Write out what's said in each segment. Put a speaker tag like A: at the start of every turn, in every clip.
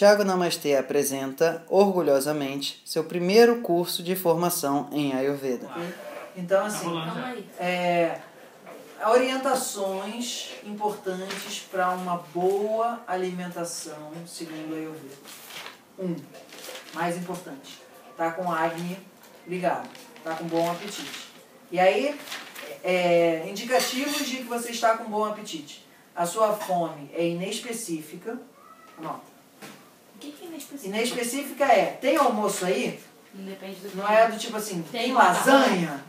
A: Tiago Namastê apresenta, orgulhosamente, seu primeiro curso de formação em Ayurveda.
B: Então, assim, é, orientações importantes para uma boa alimentação segundo a Ayurveda. Um, mais importante, tá com acne ligado, tá com bom apetite. E aí, é, indicativos de que você está com bom apetite. A sua fome é inespecífica, anota.
C: O que, que é inespecífica?
B: Inespecífica é, tem almoço aí?
C: Depende do
B: Não é do tipo assim, tem,
C: Tem
B: lasanha?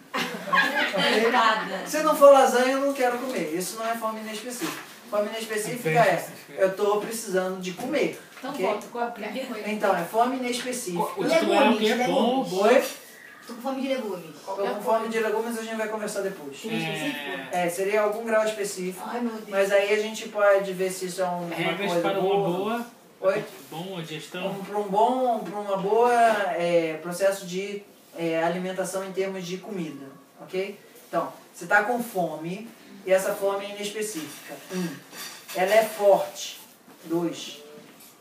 C: Nada.
B: Se não for lasanha, eu não quero comer. Isso não é fome inespecífica. Fome inespecífica é, eu estou precisando de comer.
C: Então
B: ok?
C: volta, qual é a primeira coisa?
B: Então, é fome inespecífica.
D: O é que é bom, bom.
B: Oi?
E: Tô com fome de legumes.
B: Tô com fome de legumes, a gente vai conversar depois.
D: É,
B: É, seria algum grau específico.
E: Ai, meu Deus.
B: Mas aí a gente pode ver se isso é um- uma
D: regras
B: coisa
D: para uma
B: boa. Oi?
D: boa digestão.
B: Para um bom, para uma boa é, processo de é, alimentação em termos de comida, ok? Então, você está com fome e essa fome é inespecífica. Um, ela é forte. Dois,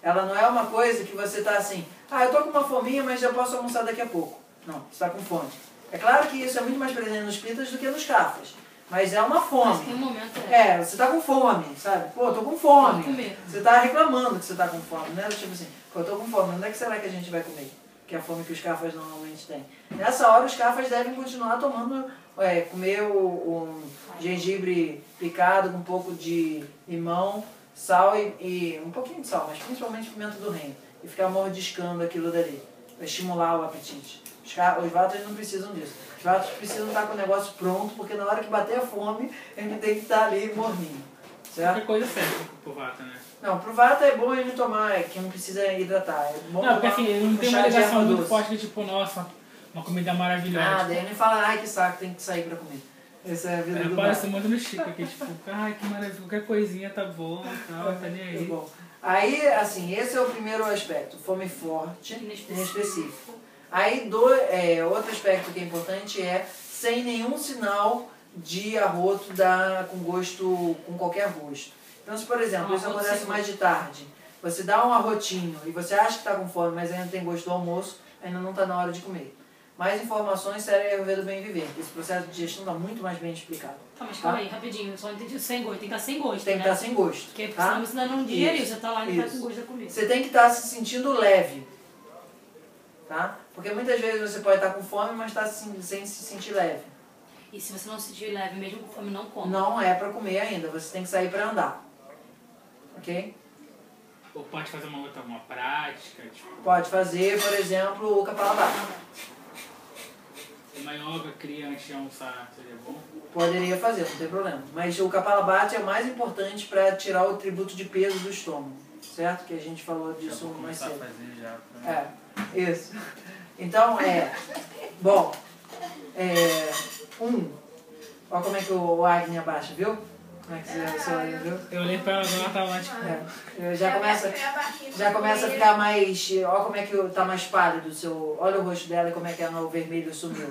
B: ela não é uma coisa que você está assim, ah, eu tô com uma fominha, mas já posso almoçar daqui a pouco. Não, você está com fome. É claro que isso é muito mais presente nos pitas do que nos cafas, mas é uma
C: Mas um
B: fome.
C: momento, é.
B: É, você tá com fome, sabe? Pô, tô com fome.
C: Comer.
B: Você tá reclamando que você tá com fome, né? Tipo assim, pô, eu tô com fome, onde é que será que a gente vai comer? Que é a fome que os cafas normalmente têm. Nessa hora, os cafas devem continuar tomando, é, comer o, o gengibre picado com um pouco de limão, sal e, e um pouquinho de sal, mas principalmente pimenta do reino. E ficar mordiscando aquilo dali, para estimular o apetite. Os, vatos não precisam disso. Os vatos precisam estar com o negócio pronto, porque na hora que bater a fome, ele tem que estar ali morninho. Certo?
D: Qualquer coisa serve pro vata, né?
B: Não, pro vata é bom ele tomar, é que não precisa hidratar. É bom
D: Não, porque assim, ele não
B: um
D: tem uma ligação muito
B: doce.
D: forte de tipo, nossa, uma comida maravilhosa.
B: Ah, daí ele fala, ai que saco, tem que sair pra comer. Essa é a vida
D: É,
B: do
D: parece muito no Chico, que tipo, ai que maravilha, qualquer coisinha tá bom e tal, tá nem
B: É
D: aí.
B: bom. Aí, assim, esse é o primeiro aspecto, fome forte,
C: Inespecífico.
B: Aí, do, é, outro aspecto que é importante é sem nenhum sinal de arroto da, com gosto, com qualquer gosto. Então, se por exemplo,
C: Um
B: isso acontece mais de tarde, você dá um arrotinho e você acha que está com fome, mas ainda tem gosto do almoço, ainda não está na hora de comer. Mais informações, sério Ayurveda Bem Viver, esse processo de digestão está muito mais bem explicado.
C: Tá, mas calma aí, rapidinho, eu só entendi sem gosto. Tem que estar sem gosto,
B: Tem que
C: né?
B: estar sem gosto.
C: Porque
B: tá?
C: senão você ainda não digeriu, você tá lá e não tá
B: isso.
C: com gosto da comida.
B: Você tem que estar se sentindo leve. Tá? Porque muitas vezes você pode estar com fome, mas está sem, sem se sentir leve.
C: E se você não se sentir leve, mesmo com fome, não come.
B: Não é para comer ainda, você tem que sair para andar. Ok?
D: Ou pode fazer uma outra, uma prática, tipo,
B: Pode fazer, por exemplo, o Kapalabhati.
D: uma yoga cria antes de almoçar, seria bom.
B: Poderia fazer, não tem problema. Mas o Kapalabhati é o mais importante para tirar o tributo de peso do estômago. Certo? Que a gente falou
D: Já
B: disso
D: vou
B: mais
D: começar a
B: cedo.
D: fazer já. pra-
B: É, isso. Então, é. Bom, é. Um. Olha como é que o Agni abaixa, viu? Como é que você, você olha, viu?
D: Eu olhei pra ela agora, ela tava lá, tipo,
B: É, já começa, já começa a ficar mais. Olha como é que tá mais pálido o seu. Olha o rosto dela e como é que o vermelho sumiu.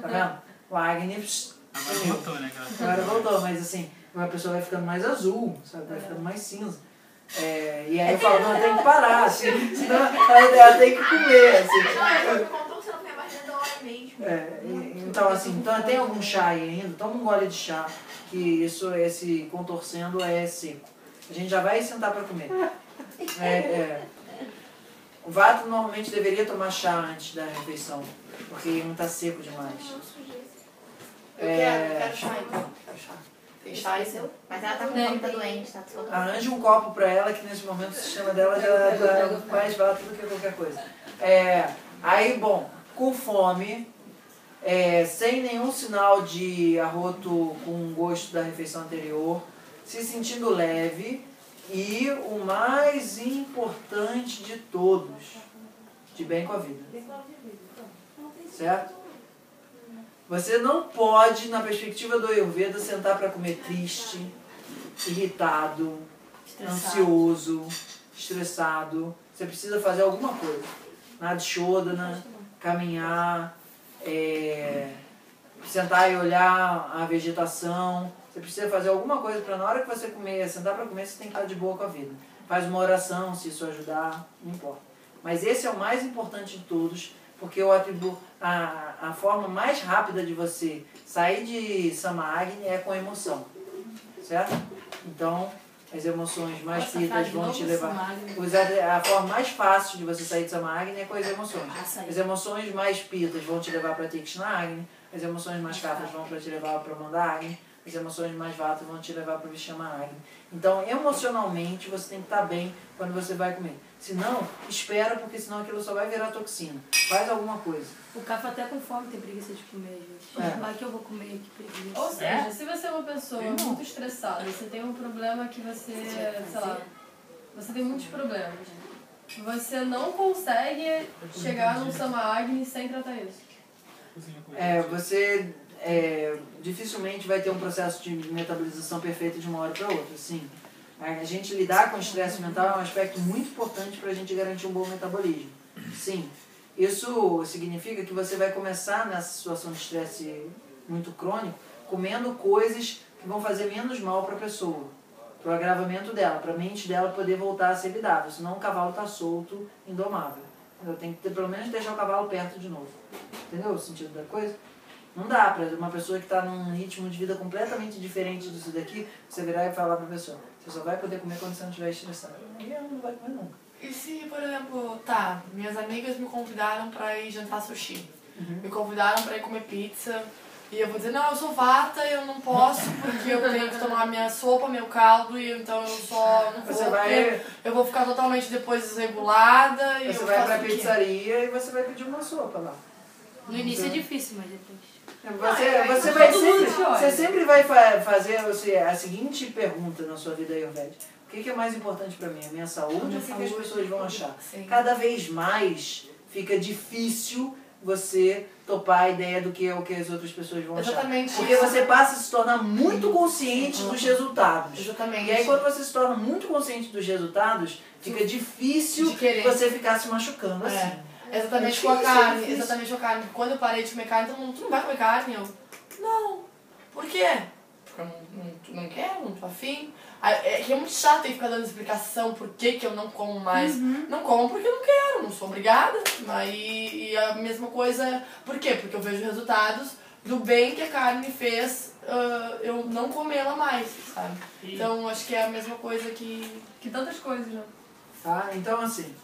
B: Tá vendo? O Agni
D: agora
B: sumiu.
D: voltou, né?
B: Agora voltou, mas assim, a pessoa vai ficando mais azul, sabe? Vai ficando mais cinza. É, e aí eu falo, não, tem que parar, assim, senão ela, ela tem que comer, assim. É, e- então assim, então tem algum chá aí ainda, toma um gole de chá, que isso, esse contorcendo é seco. A gente já vai sentar para comer. É, é. O vato normalmente deveria tomar chá antes da refeição, porque não está seco demais.
E: Eu
B: É,
E: quero, eu quero chá então.
B: Quero chá.
E: Fechar isso. Mas ela tá com fome, tá doente, tá faltando.
B: Arranje um copo para ela, que nesse momento o sistema dela já dá mais vato do que qualquer coisa. É, aí, bom, com fome, é, sem nenhum sinal de arroto com gosto da refeição anterior, se sentindo leve e o mais importante de todos, de bem com a vida. Certo? Você não pode, na perspectiva do Ayurveda, sentar para comer triste, irritado,
C: Estressado.
B: ansioso, estressado. Você precisa fazer alguma coisa. Nada de shodana, caminhar, é, sentar e olhar a vegetação. Você precisa fazer alguma coisa para na hora que você comer, sentar para comer, você tem que estar de boa com a vida. faz uma oração se isso ajudar, não importa. Mas esse é o mais importante de todos, porque eu atribuo a, a forma mais rápida de você sair de Samagni é com emoção, certo? Então, as emoções mais pitas
C: frase
B: vão te levar. A, forma mais fácil de você sair de Samagni é com as emoções.
C: Ah.
B: As emoções mais pitas vão te levar para Tikshnagni, as emoções mais capas vão te levar para Mandagni, as emoções mais vatas vão te levar para Vishamagni. Então, emocionalmente, você tem que estar bem quando você vai comer. Se não, espera, porque senão aquilo só vai virar toxina. Faz alguma coisa.
C: O Cafa até com fome tem preguiça de comer, gente.
B: É.
C: Vai que eu vou comer, que preguiça.
F: Ou seja, se você é uma pessoa
D: não.
F: muito estressada, você tem um problema que você, sei lá, você tem muitos problemas. Você não consegue chegar num Samagni sem tratar isso.
B: É, você é, dificilmente vai ter um processo de metabolização perfeito de uma hora para outra, sim. A gente lidar com o estresse mental é um aspecto muito importante para a gente garantir um bom metabolismo. Sim. Isso significa que você vai começar nessa situação de estresse muito crônico comendo coisas que vão fazer menos mal para a pessoa, para o agravamento dela, para a mente dela poder voltar a ser lidável. Senão o cavalo está solto, indomável. Eu tenho que ter, pelo menos deixar o cavalo perto de novo. Entendeu o sentido da coisa? Não dá para uma pessoa que está num ritmo de vida completamente diferente disso daqui, você virar e falar para a pessoa, você só vai poder comer quando você não estiver estressado. Aí ela não vai comer nunca.
G: E se, por exemplo, tá, minhas amigas me convidaram pra ir jantar sushi. Me convidaram pra ir comer pizza. E eu vou dizer, não, eu sou vata, eu não posso, porque eu tenho que tomar minha sopa, meu caldo, e então eu só não vou,
B: Você vai-
G: porque eu vou ficar totalmente depois desregulada e
B: Você
G: eu
B: vai pra pizzaria e você vai pedir uma sopa lá.
C: No início é difícil, mas depois.
B: Você, você,
G: é,
B: vai sempre, você sempre vai fa- fazer você, a seguinte pergunta na sua vida ayurvédica. O que, que é mais importante pra mim? A minha saúde ou o que, que as pessoas vão achar?
G: Sim.
B: Cada vez mais fica difícil você topar a ideia do que é o que as outras pessoas vão achar.
G: Exatamente
B: Porque
G: isso.
B: você passa a se tornar muito consciente dos resultados.
G: Exatamente.
B: E aí quando você se torna muito consciente dos resultados, fica difícil você ficar se machucando
G: É.
B: assim.
G: Exatamente
B: É
G: com a
B: é
G: carne,
B: difícil.
G: exatamente com a carne. Quando eu parei de comer carne, todo mundo, tu não vai comer carne? Eu, não. Por quê? Porque eu não, não, não quero, não tô afim. É é muito chato ter que ficar dando explicação por que, que eu não como mais. Não como porque eu não quero, não sou obrigada. Aí, e a mesma coisa, por quê? Porque eu vejo resultados do bem que a carne me fez ah, eu não comê-la mais, sabe? Então acho que é a mesma coisa que, que tantas coisas, né?
B: Tá? Então, assim,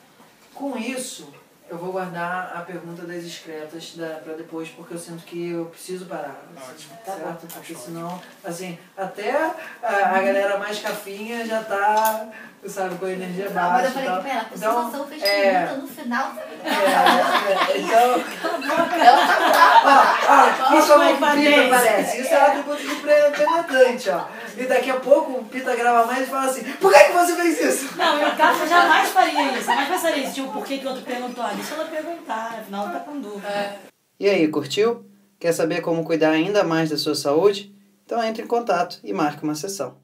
B: com isso, eu vou guardar a pergunta das excretas da, pra depois, porque eu sinto que eu preciso parar. assim, certo? Porque senão, assim, até a, a galera mais cafinha já tá, sabe, com a energia
E: Não, mas
B: baixa.
E: eu falei pra ela, a
B: Então,
E: consolação fez
B: é,
E: pergunta no final.
B: é, é, então,
G: Ela tá brava.
B: ó, isso é
C: Parabéns.
B: Pita parece? Isso é atributo de pre- penetrante, ó. E daqui a pouco o Pita grava mais e fala assim, por que, que você fez isso?
C: Não, e o Cafa jamais faria isso. Jamais pensaria isso. Tipo, por que, que o outro perguntou? Ah, deixa ela perguntar. Afinal, ela tá com dúvida.
A: E aí, curtiu? Quer saber como cuidar ainda mais da sua saúde? Então entre em contato e marque uma sessão.